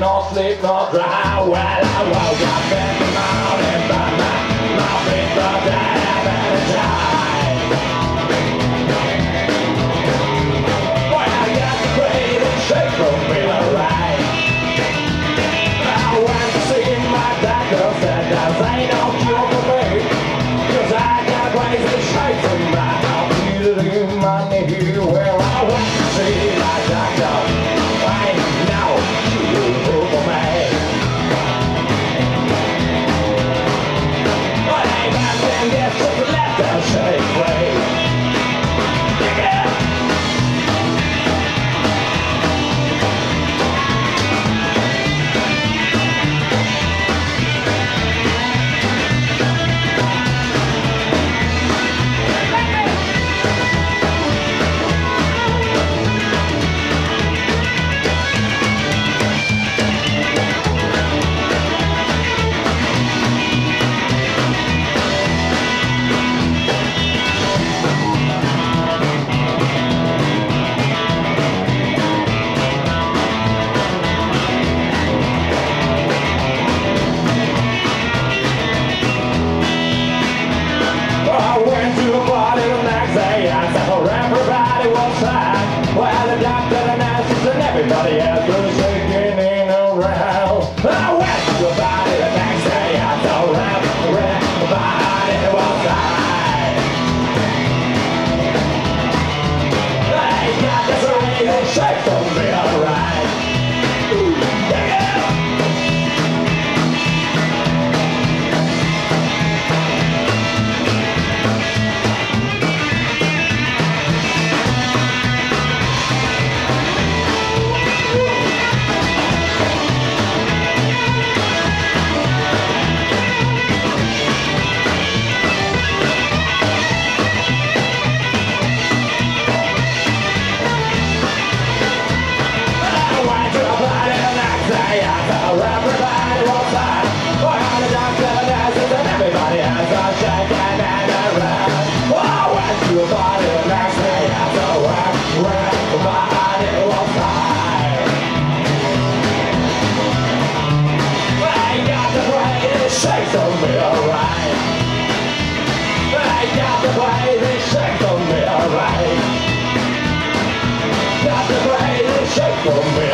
no sleep, no dry. Well, I woke up in the morning, but my, my feet thought that I better. Boy, I got the greatest shake from being alive. I went to see my doctor, said there ain't no cure for me. Cause I got crazy shake from my, I'm feeling my knee. Well, I went to see my doctor. Sad. Well, conmigo.